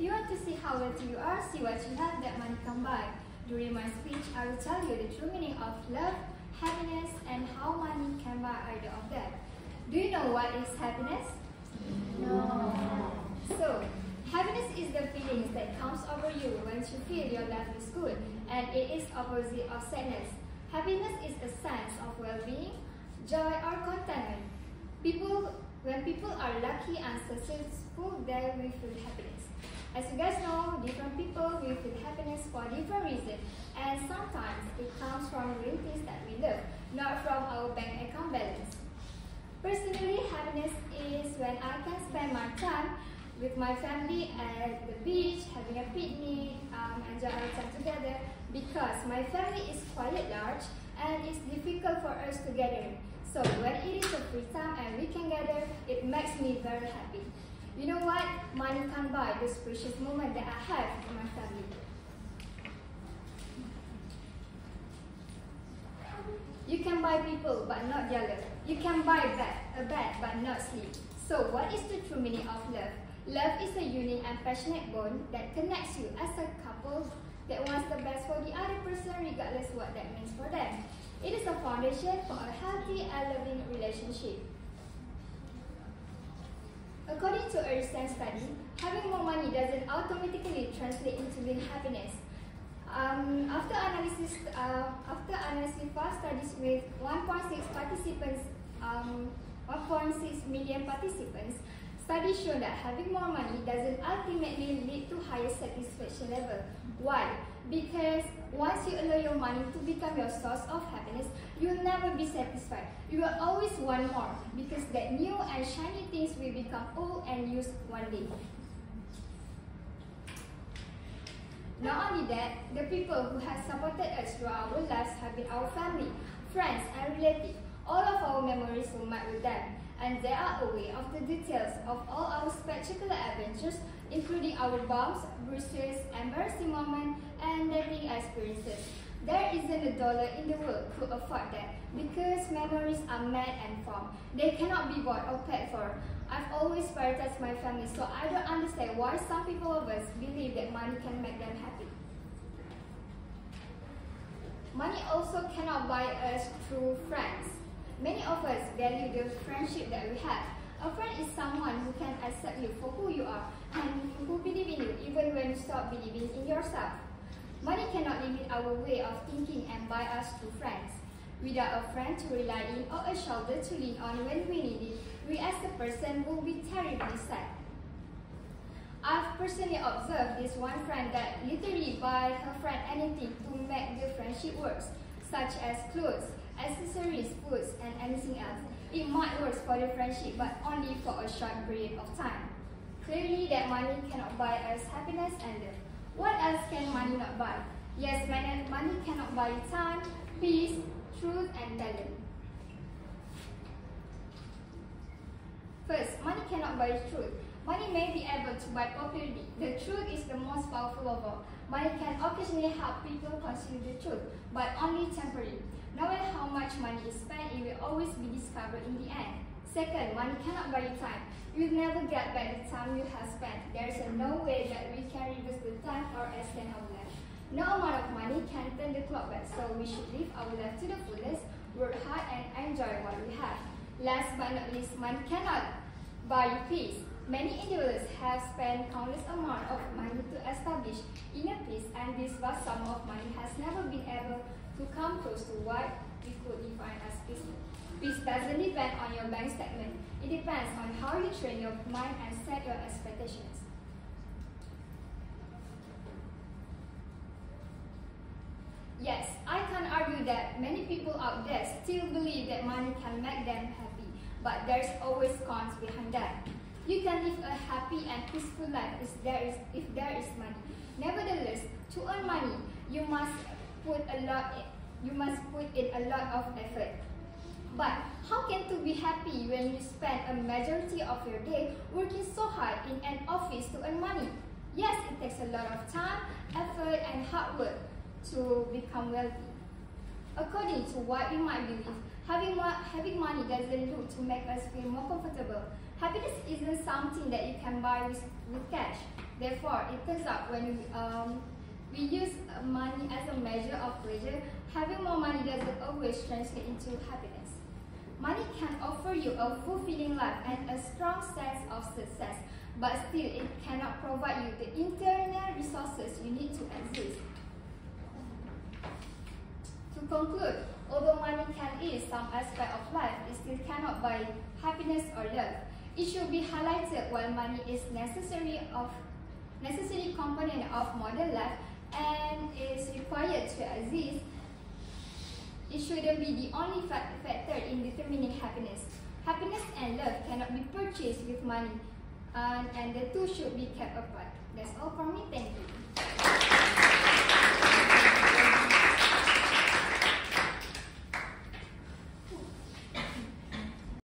If you want to see how wealthy you are, see what you have that money can buy. During my speech, I will tell you the true meaning of love, happiness, and how money can buy either of them. Do you know what is happiness? No. So, happiness is the feelings that comes over you once you feel your life is good, and it is opposite of sadness. Happiness is a sense of well-being, joy, or contentment. People, when people are lucky and successful, they will feel happiness. As you guys know, different people will feel happiness for different reasons, and sometimes it comes from realities that we love, not from our bank account balance. Personally, happiness is when I can spend my time with my family at the beach, having a picnic, um, enjoy our time together because my family is quite large and it's difficult for us to gather. So when it is a free time and we can gather, it makes me very happy. You know what? Money can't buy this precious moment that I have with my family. You can buy people but not their love. You can buy bed, a bed but not sleep. So what is the true meaning of love? Love is a unique and passionate bond that connects you as a couple that wants the best for the other person regardless what that means for them. It is a foundation for a healthy and loving relationship. According to a recent study, having more money doesn't automatically translate into being happiness. Um, after analysis, uh, after analysis five studies with 1.6 participants, um, 1.6 million participants, studies show that having more money doesn't ultimately lead to higher satisfaction level. Why? Because once you allow your money to become your source of happiness, you'll never be satisfied. You will always want more because that new and shiny things will become old and used one day. Not only that, the people who have supported us through our lives have been our family, friends, and relatives. All of our memories were made with them, and they are aware of the details of all our spectacular adventures, including our bumps, bruises, embarrassing moments, and dating experiences. There isn't a dollar in the world could afford that because memories are made and formed. They cannot be bought or paid for. I've always prioritized my family, so I don't understand why some people of us believe that money can make them happy. Money also cannot buy us true friends. Us value the friendship that we have. A friend is someone who can accept you for who you are and who believe in you even when you stop believing in yourself. Money cannot limit our way of thinking and buy us true friends. Without a friend to rely on or a shoulder to lean on when we need it, we as a person will be terribly sad. I've personally observed this one friend that literally buy her friend anything to make the friendship work, such as clothes, accessories, foods, and anything else. It might work for the friendship, but only for a short period of time. Clearly, that money cannot buy us happiness and love. What else can money not buy? Yes, money cannot buy time, peace, truth, and talent. First, money cannot buy truth. Money may be able to buy popularity. The truth is the most powerful of all. Money can occasionally help people conceal the truth, but only temporarily. Matter how much money is spent, it will always be discovered in the end. Second, money cannot buy you time. You'll never get back the time you have spent. There is no way that we can reverse the time or extend our life. No amount of money can turn the clock back, so we should live our life to the fullest, work hard and enjoy what we have. Last but not least, money cannot buy you peace. Many individuals have spent countless amount of money to establish inner peace and this vast sum of money has never been able to come close to what we could define as peace. Peace doesn't depend on your bank statement. It depends on how you train your mind and set your expectations. Yes, I can argue that many people out there still believe that money can make them happy, but there's always cons behind that. You can live a happy and peaceful life if there is, if there is money. Nevertheless, to earn money, you must put a lot you must put in a lot of effort. But how can you be happy when you spend a majority of your day working so hard in an office to earn money? Yes, it takes a lot of time, effort, and hard work to become wealthy. According to what we might believe, having, having money doesn't do to make us feel more comfortable. Happiness isn't something that you can buy with, with cash. Therefore, it turns out when um, we use uh, money as a measure of pleasure, having more money doesn't always translate into happiness. Money can offer you a fulfilling life and a strong sense of success, but still it cannot provide you the internal resources you need to exist. To conclude, although money can ease some aspect of life, it still cannot buy happiness or love. It should be highlighted while money is necessary of necessary component of modern life is required to exist, it shouldn't be the only factor in determining happiness. Happiness and love cannot be purchased with money, and, and the two should be kept apart. That's all from me. Thank you.